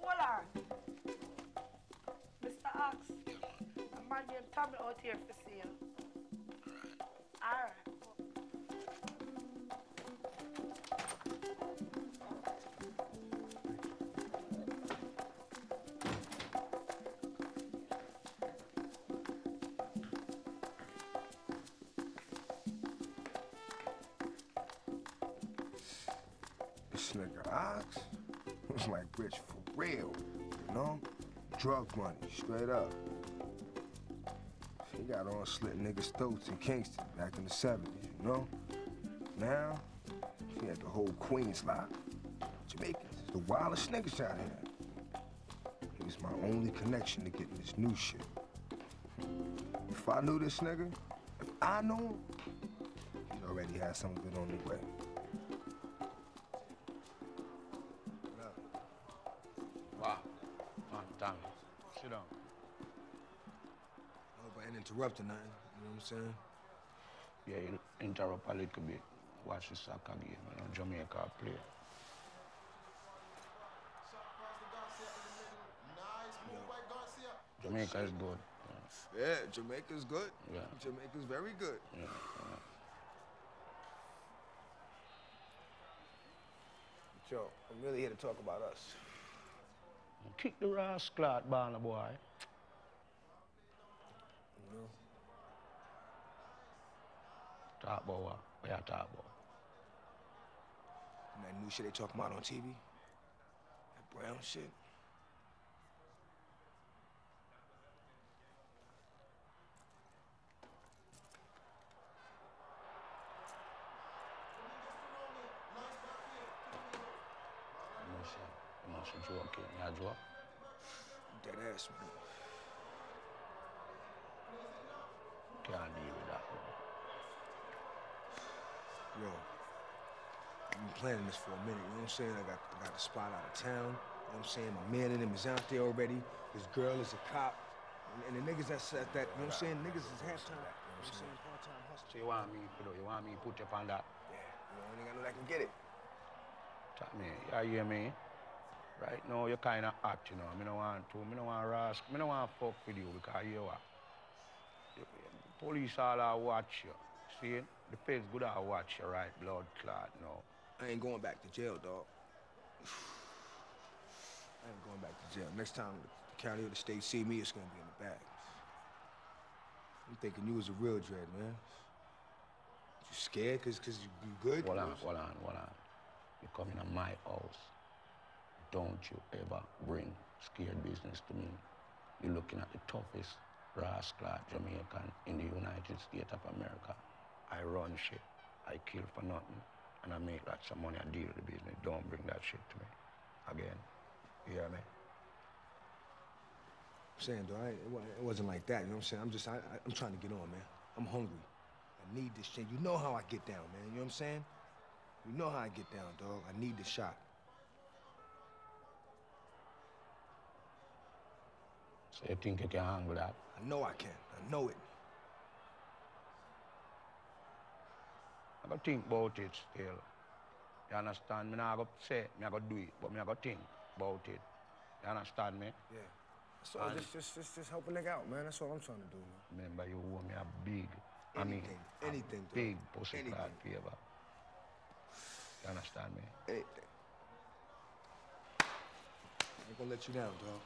Hold on. Mr. Ox, a man named Tommy out here for sale. Alright. This nigga Ox was like rich for real, you know? Drug money, straight up. He got on slit niggas' throats in Kingston back in the 70s, you know? Now, he had the whole Queens lock. Jamaicans, the wildest niggas out here. He was my only connection to getting this new shit. If I knew this nigga, if I knew him, he'd already had some of it on the way. Ain't interrupting nothing, you know what I'm saying? Yeah, you interrupt a little bit. Watch the soccer game, you know, Jamaica play. Jamaica is good. Yeah, Jamaica's good. Yeah. Jamaica's very good. Yeah, yeah. Joe, I'm really here to talk about us. Kick the rascal out, Barna boy. Know? Talk about what? What you talk about? And that new shit they talking about on TV? That brown shit? You must, you must joke, eh? You joke? Dead ass, man. Can't deal with that, bro. Yo, I've been planning this for a minute, you know what I'm saying? I got, I got the spot out of town, you know what I'm saying? My man and him is out there already. His girl is a cop. And, and the niggas that's at that, you know what I'm saying? Niggas is half-time, you know what I'm saying? Part-time hustle. So you want me, you know, you want me to put you up on that? Yeah, you know, only got no that I can get it. Tell me, you hear me? Right now, you're kind of hot, you know. Me no want to, me no want to ask, me no want to fuck with you because you what? Police all are watch you. See? The feds good at watch you, right? Blood clot, no. I ain't going back to jail, dog. I ain't going back to jail. Next time the county or the state see me, it's gonna be in the bag. I'm thinking you was a real dread, man. You scared cause, cause you, you good? Hold on, hold on, hold on. You come in my house. Don't you ever bring scared business to me. You're looking at the toughest rascal Jamaican in the United States of America. I run shit. I kill for nothing. And I make lots of money. I deal with the business. Don't bring that shit to me. Again. You hear me? I'm saying, though, I, it, it wasn't like that. You know what I'm saying? I'm just, I, I, I'm trying to get on, man. I'm hungry. I need this shit. You know how I get down, man. You know what I'm saying? You know how I get down, dog. I need the shot. So you think you can handle that? I know I can. I know it. I gotta think about it still. You understand? Me not go say me I gotta do it, but me I gotta think about it. You understand me? Yeah. So And- just, just, just, just help a nigga out, man. That's all I'm trying to do, man. Remember, you owe me a big, I mean, Anything, a anything, big pussy Anything. favor. You understand me? Anything. I ain't gonna let you down, dog.